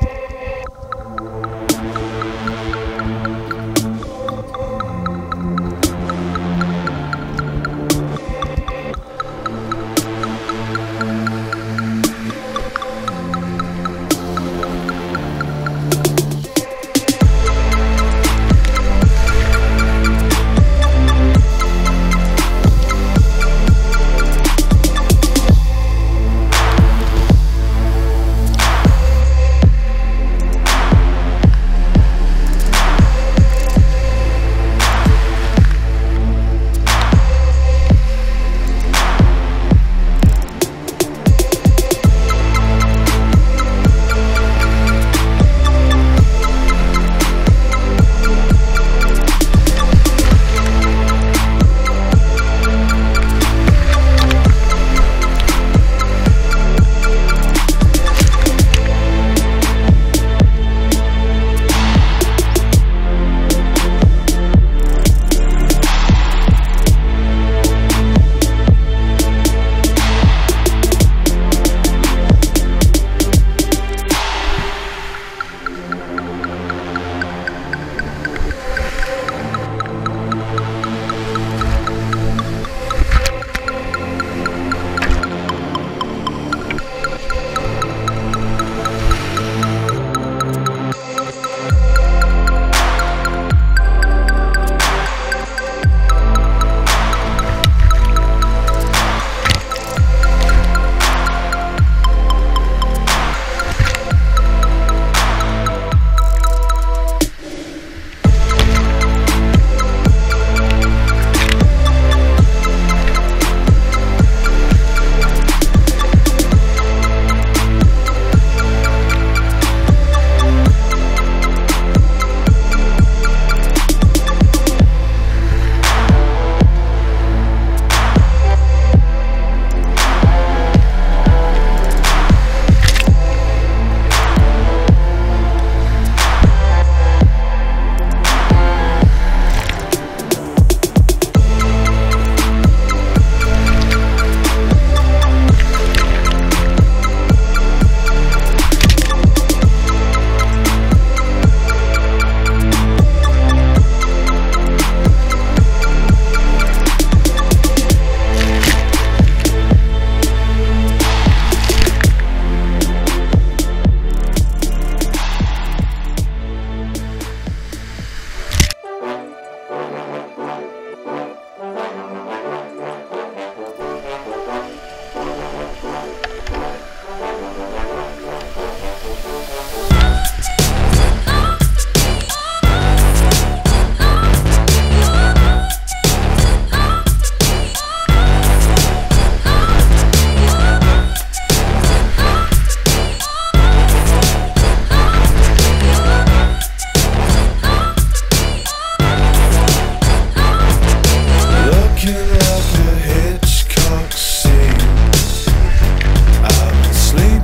you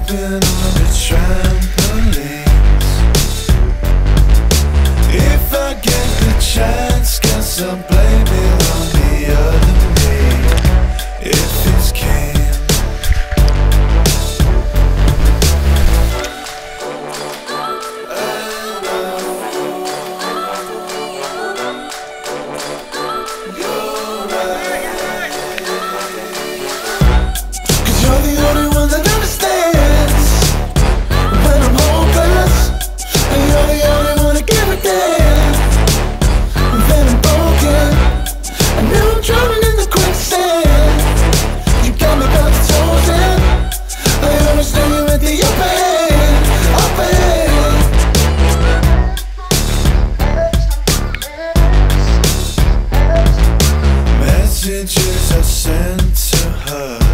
been on a train. messages I sent to her